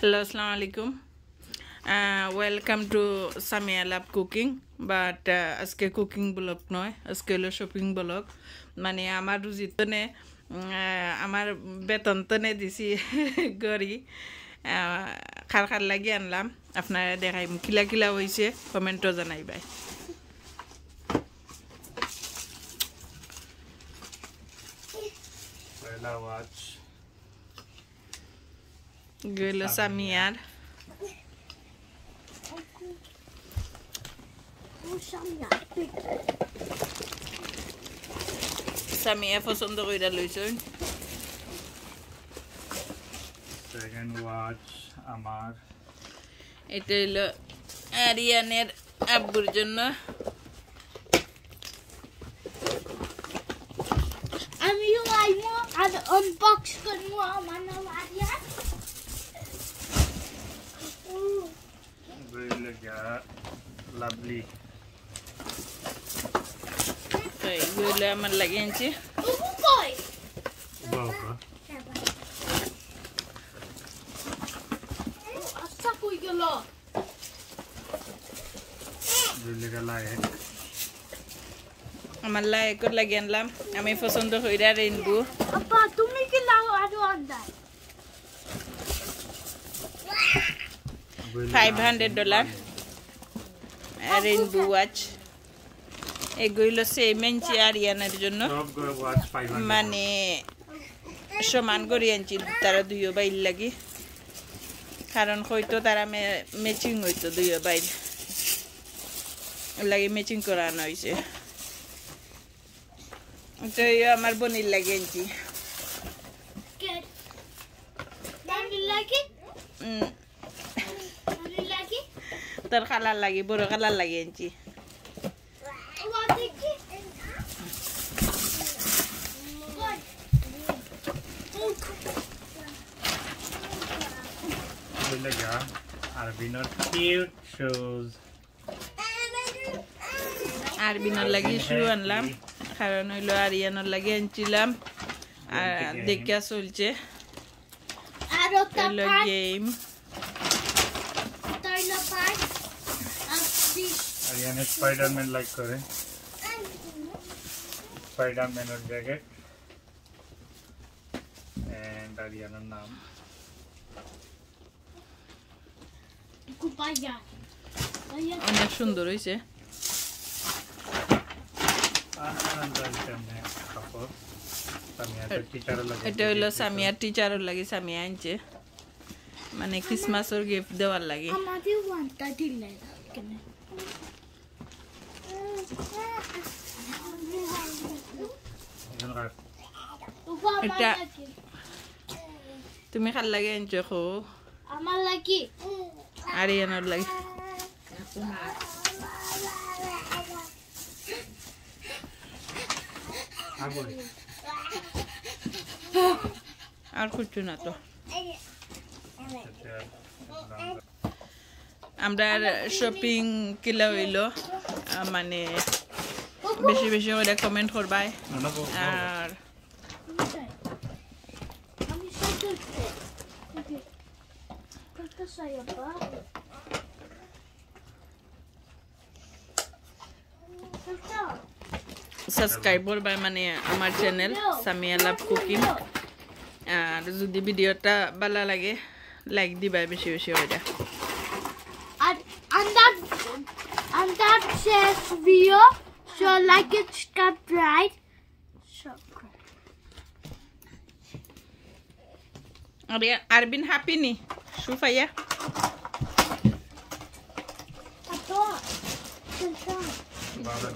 hello assalamu আলাইকুম uh, to to love cooking but আজকে cooking blog নয় আজকে হলো শপিং ব্লগ মানে আমার রুজিতো নে আমার বেতন তো নে দিছি গড়ি খার খার লাগিয়ে আনলাম আপোনাৰ দেখাই কিলা কিলা হৈছে কমেন্টও জানাই বাই পয়লা ওয়াচ গেল সামিয়ার সামিয়া পছন্দ কইরা লইছেন সেকেন্ড ওয়াচ আমার এটা হইলো আরিয়ানের আব্বুর জন্য আমি আইমো আর আনবক্স করবো আমার লাভলি তো এইগুলো আমার লাগিয়েছি উবু কই বাবা আচ্ছা কই গেল বইলেগা লাগে আমার লাইকর লাগিয়ে আনলাম আমি পছন্দ কইরা রেনবো আপা তুমি কি লাও আরো আন্দাই five hundred dollar rainbow watch এগুলো সেম আনছি আরিয়ানের জন্য। মানে সমান করে আনছি তারা দুইও বাইর লাগি। কারণ হয়তো তারা ম্যাচিং হইতো দুইও বাইর। লাগে ম্যাচিং করানো হয়েছে তো আমার বোনের লাগে আনছি। লাগি? তোর কালার লাগে বড় কালার লাগে আনছি ওয়া দেখি আর বিনর কিউট শুজ আর বিনার লাগি শু আনলাম কারণ হইল আরিয়ানোর লাগে আনছিলাম আর দেখা চলছে গেম তাইলা পাই আর দিস আর ইয়ানে স্পাইডারম্যান লাইক করে। স্পাইডারম্যানের জ্যাকেট এন্ড আরিয়ানার নাম। অনেক সুন্দর হয়েছে এটা হইল সামিয়ার টিচারও লাগে সামিয়া আনছে। মানে ক্রিসমাসের গিফট দেওয়ার লাগে। এটা তুমি খার লাগে আনছো খো আমার লাগি আরিয়ানোর লাগে আগুন আর কিছু না তো আমরা শপিং কিলা হইল মানে বেশি বেশি করে কমেন্ট করবাই। আর সাবস্ক্রাইব করবাই মানে আমার চ্যানেল সামিয়া লাভ কুকিং আর যদি ভিডিওটা ভালো লাগে লাইক দিবাই বেশি বেশি করে। that says so like it's got bright. So Arya, Arbin happy nih. Sufa ya. Ato. Sufa. Bawa